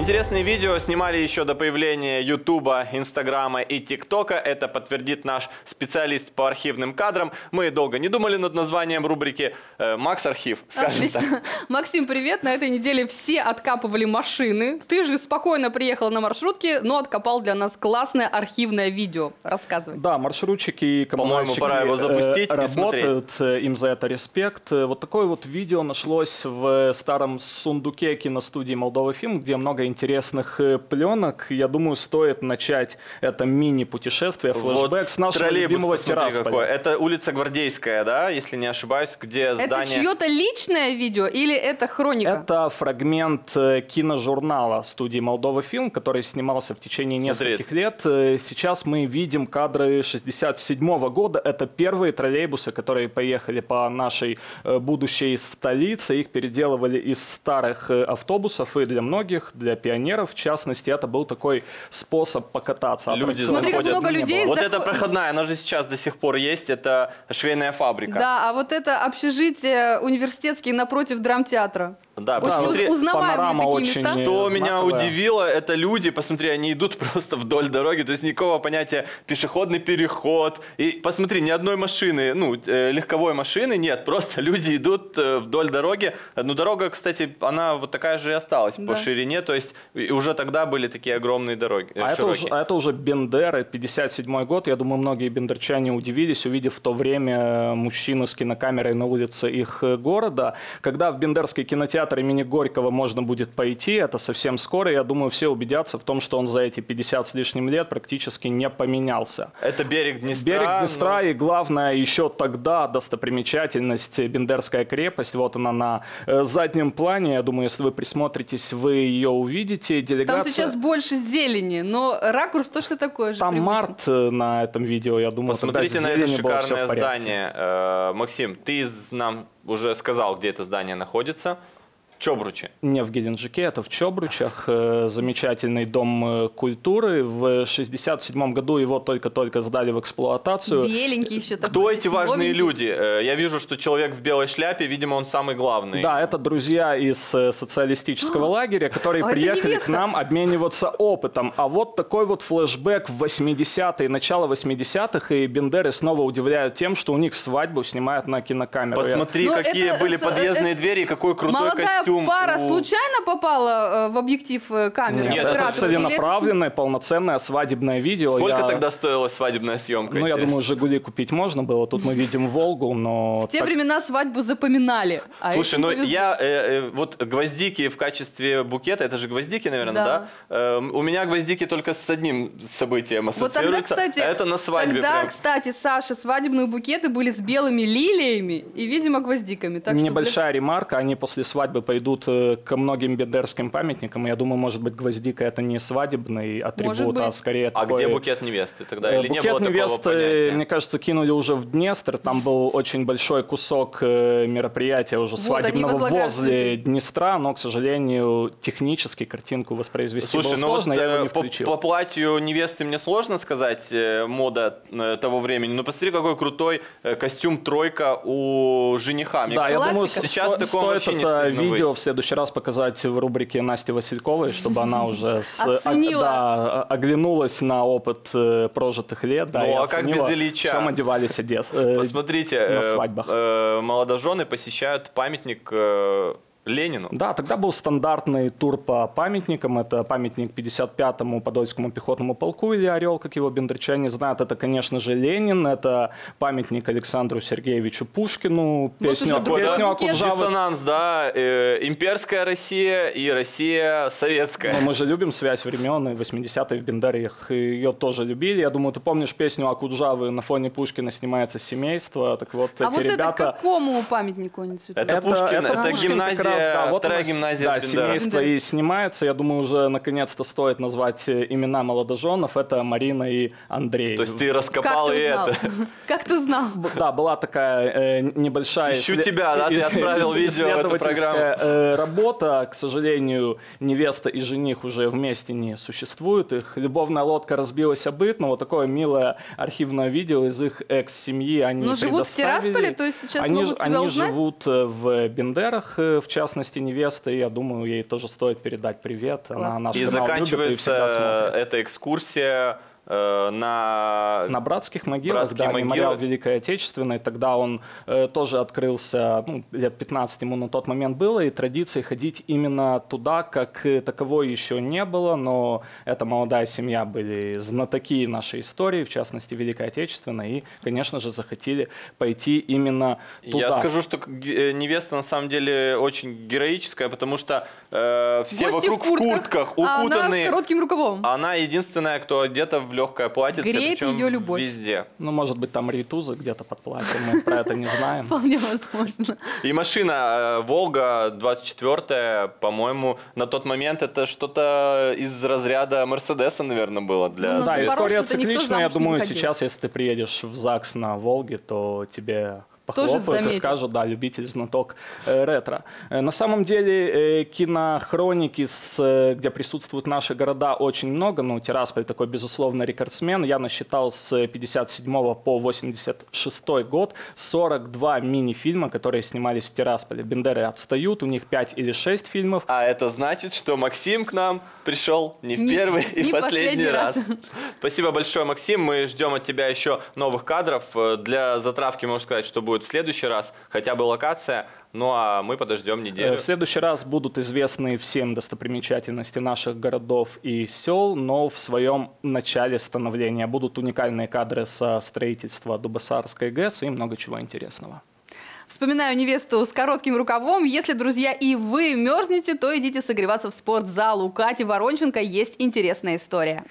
Интересные видео снимали еще до появления Ютуба, Инстаграма и ТикТока. Это подтвердит наш специалист по архивным кадрам. Мы долго не думали над названием рубрики э, «Макс Архив», скажем Отлично. так. Максим, привет. На этой неделе все откапывали машины. Ты же спокойно приехал на маршрутке, но откопал для нас классное архивное видео. Рассказывай. Да, маршрутчики и По-моему, пора его запустить и э, смотреть. работают, э, им за это респект. Э, Вот такое вот видео нашлось в старом сундуке киностудии Молдова Фильм, где много интересных э, пленок. Я думаю, стоит начать это мини-путешествие, флешбэк Вот с нашего любимого Тирасполя. какой. Это улица Гвардейская, да, если не ошибаюсь, где Это здание... чье-то личное видео или это хроника? Это фрагмент э, киножурнала студии Молдова Фильм, который снимался в течение Смотри. нескольких лет. Э, Сейчас мы видим кадры 67 года. Это первые троллейбусы, которые поехали по нашей будущей столице. Их переделывали из старых автобусов. И для многих, для пионеров в частности, это был такой способ покататься. Люди Смотри, как заходят. много людей. Вот заход- это проходная, она же сейчас до сих пор есть, это швейная фабрика. Да, а вот это общежитие университетский напротив драмтеатра. Да, Очень посмотри, уз- узнаваемые панорама такие очень места. Что Э, меня знаковая. удивило, это люди, посмотри, они идут просто вдоль дороги, то есть никакого понятия пешеходный переход. И посмотри, ни одной машины, ну, э, легковой машины нет, просто люди идут э, вдоль дороги. Ну, дорога, кстати, она вот такая же и осталась Да. по ширине, то есть и уже тогда были такие огромные дороги, А это, уже, а это уже Бендеры, 57 год. Я думаю, многие бендерчане удивились, увидев в то время э, мужчину с кинокамерой на улице их э, города. Когда в Бендерский кинотеатр имени Горького можно будет пойти, это совсем скоро, я думаю, все убедятся в том, что он за эти 50 с лишним лет практически не поменялся. Это берег Днестра. Берег Днестра ну, и главное еще тогда достопримечательность Бендерская крепость. Вот она на э, заднем плане. Я думаю, если вы присмотритесь, вы ее увидите. Там Делегация... сейчас больше зелени, но ракурс точно такой же. Там привычный. март э, на этом видео, я думаю, Посмотрите на это шикарное порядке. здание. Э, Максим, ты нам уже сказал, где это здание находится. Чобручи. Не в Геленджике, это в Чобручах. э, Замечательный дом э, культуры. В 67 году его только-только сдали в эксплуатацию. Беленький еще такой. Кто эти важные люди? Э, Я вижу, что человек в белой шляпе, видимо, он самый главный. Да, это друзья из социалистического лагеря, которые А приехали к нам обмениваться опытом. А вот такой вот флешбэк в 80-е, начало 80-х, и Бендеры снова удивляют тем, что у них свадьбу снимают на кинокамеру. Посмотри, Ну, какие были подъездные двери, и какой крутой Молодая костюм. пара у- случайно попала э, в объектив э, камеры? Нет, это целенаправленное, полноценное свадебное видео. Сколько Я- тогда стоила свадебная съемка? Ну, я интересно? думаю, «Жигули» купить можно было. Тут мы видим «Волгу», но... В те так- времена свадьбу запоминали. а Слушай, ну я э, э, вот гвоздики в качестве букета, это же гвоздики, наверное, Да. да? Э, у меня гвоздики только с одним событием Вот тогда, ассоциируются. кстати, это на свадьбе тогда, прям. кстати, Саша, свадебные букеты были с белыми лилиями и, видимо, гвоздиками. Так Небольшая ремарка, они после свадьбы пойдут э, ко многим бендерским памятникам. Я думаю, может быть, гвоздика это не свадебный атрибут, а скорее А такой... где букет невесты тогда? Э, Или не Букет было такого невесты, мне кажется, кинули уже в Днестр. Там был очень большой кусок э, мероприятия уже Вот свадебного возле. Днестра, но, к сожалению, технически картинку воспроизвести Слушай, было ну сложно, вот я его не по, включил. по платью невесты мне сложно сказать, мода того времени, но посмотри, какой крутой костюм тройка у жениха. Мне Да, я кажется, думаю, Классика. сейчас сто- такого стоит вообще не видео в следующий раз показать в рубрике Насти Васильковой, чтобы она уже с- Оценила. да, оглянулась на опыт э, прожитых лет. Да, Ну, а как без Ильича? В чем одевались одес. э, Посмотрите, на э, свадьбах. э, молодожены посещают памятник э, Ленину. Да, тогда был стандартный тур по памятникам. Это памятник 55-му Подольскому пехотному полку или Орел, как его бендрчане знают. Это, конечно же, Ленин. Это памятник Александру Сергеевичу Пушкину. Песню, уже другой песню букет. Акуджавы. Диссонанс, да, э, имперская Россия и Россия советская. Но мы же любим связь времен, и 80-е в Бендариях ее тоже любили. Я думаю, ты помнишь песню Акуджавы «На фоне Пушкина снимается семейство». Так вот, А эти вот это ребята... какому памятнику они цветут? Это Пушкин, это Пушкин гимназия, да, вот вторая гимназия Да, Бендера. семейство и снимается. Я думаю, уже наконец-то стоит назвать э, имена молодоженов. Это Марина и Андрей. То есть ты Как раскопал и ты узнал? это. Как ты узнал? Б- Да, была такая э, небольшая... Ищу исле- тебя, да, ты отправил видео в эту исследовательская, э, работа. К сожалению, невеста и жених уже вместе не существуют. Их любовная лодка разбилась о быт, но вот такое милое архивное видео из их экс-семьи они Ну, живут в. Тирасполе, то есть сейчас они, могут себя они узнать? живут э, в Бендерах, э, в частности, частности, невесты. Я думаю, ей тоже стоит передать привет. Она наш И канал любит и всегда заканчивается смотрит. эта экскурсия на... На братских могилах, Братские да, могилы. мемориал Великой Отечественной. Тогда он э, тоже открылся, ну, лет 15 ему на тот момент было, и традиции ходить именно туда, как э, таковой еще не было, но эта молодая семья были знатоки нашей истории, в частности, Великой Отечественной, и, конечно же, захотели пойти именно туда. Я скажу, что э, невеста на самом деле очень героическая, потому что э, все Гости вокруг в куртках, а она укутаны. с коротким рукавом. Она единственная, кто одета в легкое платьице, Греет причем её любовь. везде. Ну, может быть, там ритузы где-то под платьем, мы про это не знаем. Вполне возможно. И машина э, Волга 24 по-моему, на тот момент это что-то из разряда Мерседеса, наверное, было для Да, история цикличная. Я думаю, сейчас, если ты приедешь в ЗАГС на Волге, то тебе Тоже похлопают и скажут, да, любитель, знаток э, ретро. Э, на самом деле, э, кинохроники, с, э, где присутствуют наши города, очень много. Ну, Тирасполь такой, безусловно, рекордсмен. Я насчитал с 57 по 86 год 42 мини-фильма, которые снимались в Тирасполе. Бендеры отстают, у них 5 или 6 фильмов. А это значит, что Максим к нам пришел не в Не- первый и не последний последний раз. раз. Спасибо большое, Максим. Мы ждем от тебя еще новых кадров. Для затравки можно сказать, что будет в следующий раз, хотя бы локация. Ну а мы подождем Э, неделю. В следующий раз будут известны всем достопримечательности наших городов и сел, но в своем начале становления будут уникальные кадры со строительства Дубасарской ГЭС и много чего интересного. Вспоминаю невесту с коротким рукавом. Если, друзья, и вы мерзнете, то идите согреваться в спортзал. У Кати Воронченко есть интересная история.